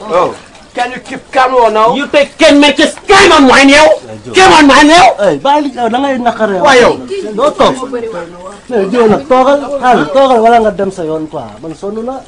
Oh. Can you keep calm or now? You take 10 minutes. Come on, man, yow. Come on, man, yow. Hey, bàyyi yow da ngay naqare. Waaw yow. Doo toog. Mais jiw nag toogal. Xaal toogal wala nga dem sa yoon quoi. Man sonn na.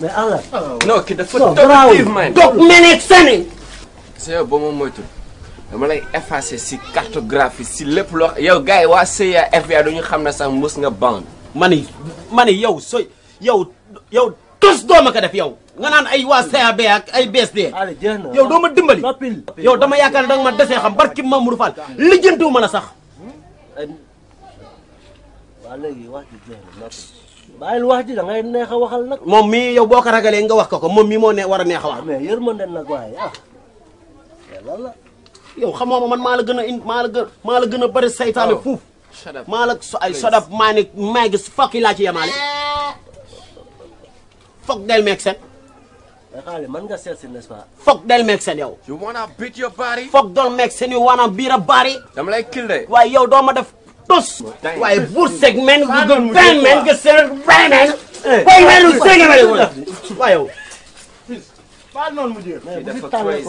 Mais Allah. Non, kii dafa Non, toog garaawul. active, man. Toog minute sani. Sa yow ba ma moytu. Dama lay effacer si cartographie si lépp loo yow gars yi waa CIA FBI duñu xam ne sax mës nga band. Mani, mani yow sooy yow yow tos doo ma ko def yow nga naan ay waa CAB ak ay BSD Allez, jeex na. yow doo ma dimbali Noppil. yow dama yaakaar ne danga ma desee xam barki Mamour Fall lijjantiwu ma la sax Eh, waa léegi wax ji jeex na noppi. bàyyil wax ji da ngay neex a waxal nag. moom mii yow boo ko ragalee nga wax ko ko moom mii moo ne war a neex a wax mais yërmande nag waaye ah. mais lan la. yow xamoo ma man maa la gën a in maa la gën maa la gën a bari saytaane fuuf maa la so ay sodab maa ne maa gis fokk yi laa ci yemaale fokk del meeg set mais xaale mën nga seet si n'est-ce pas. fokk del meeg set yow You wanna beat your body? fokk dol meeg seen yu waanaam biir a bari dama lay kill de. waaye yow doo ma def tos damn. waaye buur seg men gu gën ben men nga seen ben men waaye men lu seg men waaye yow Kii dafa crazy.